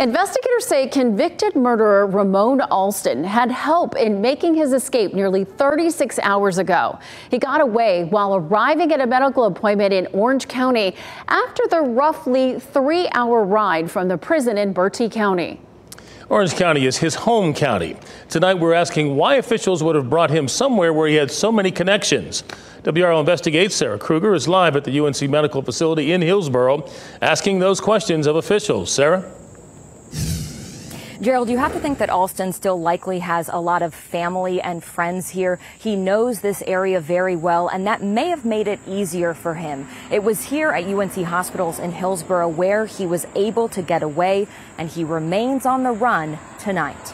Investigators say convicted murderer Ramon Alston had help in making his escape nearly 36 hours ago. He got away while arriving at a medical appointment in Orange County after the roughly three hour ride from the prison in Bertie County. Orange County is his home county. Tonight, we're asking why officials would have brought him somewhere where he had so many connections. WRAL Investigates Sarah Krueger is live at the UNC Medical Facility in Hillsborough, asking those questions of officials. Sarah? Gerald, you have to think that Alston still likely has a lot of family and friends here. He knows this area very well, and that may have made it easier for him. It was here at UNC Hospitals in Hillsborough where he was able to get away, and he remains on the run tonight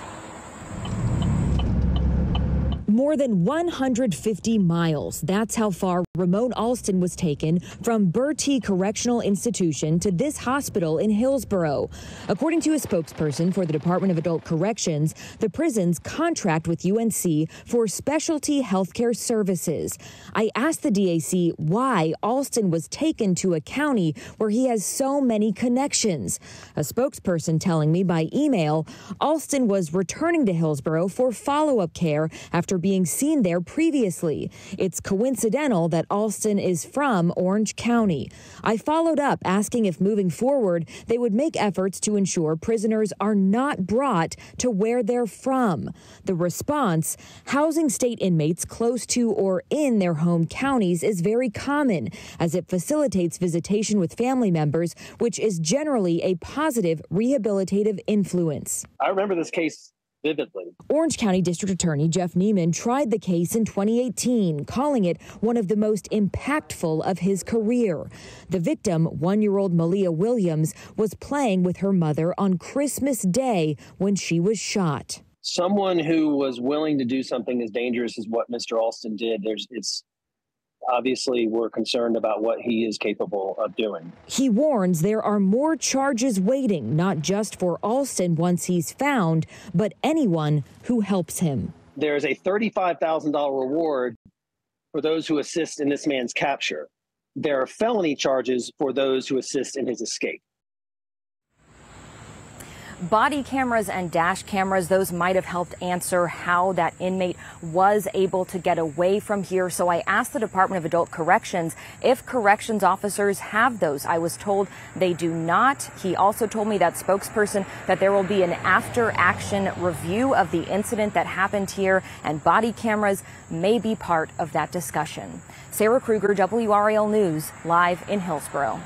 more than 150 miles. That's how far Ramon Alston was taken from Bertie Correctional Institution to this hospital in Hillsborough. According to a spokesperson for the Department of Adult Corrections, the prisons contract with UNC for specialty healthcare services. I asked the DAC why Alston was taken to a county where he has so many connections. A spokesperson telling me by email, Alston was returning to Hillsborough for follow up care after being seen there previously. It's coincidental that Alston is from Orange County. I followed up asking if moving forward they would make efforts to ensure prisoners are not brought to where they're from. The response housing state inmates close to or in their home counties is very common as it facilitates visitation with family members, which is generally a positive rehabilitative influence. I remember this case vividly. Orange County District Attorney Jeff Nieman tried the case in 2018, calling it one of the most impactful of his career. The victim, one year old Malia Williams, was playing with her mother on Christmas Day when she was shot. Someone who was willing to do something as dangerous as what Mr. Alston did, there's it's obviously we're concerned about what he is capable of doing. He warns there are more charges waiting, not just for Alston once he's found, but anyone who helps him. There is a $35,000 reward for those who assist in this man's capture. There are felony charges for those who assist in his escape body cameras and dash cameras, those might have helped answer how that inmate was able to get away from here. So I asked the Department of Adult Corrections if corrections officers have those. I was told they do not. He also told me that spokesperson that there will be an after action review of the incident that happened here and body cameras may be part of that discussion. Sarah Krueger, WRAL News, live in Hillsborough.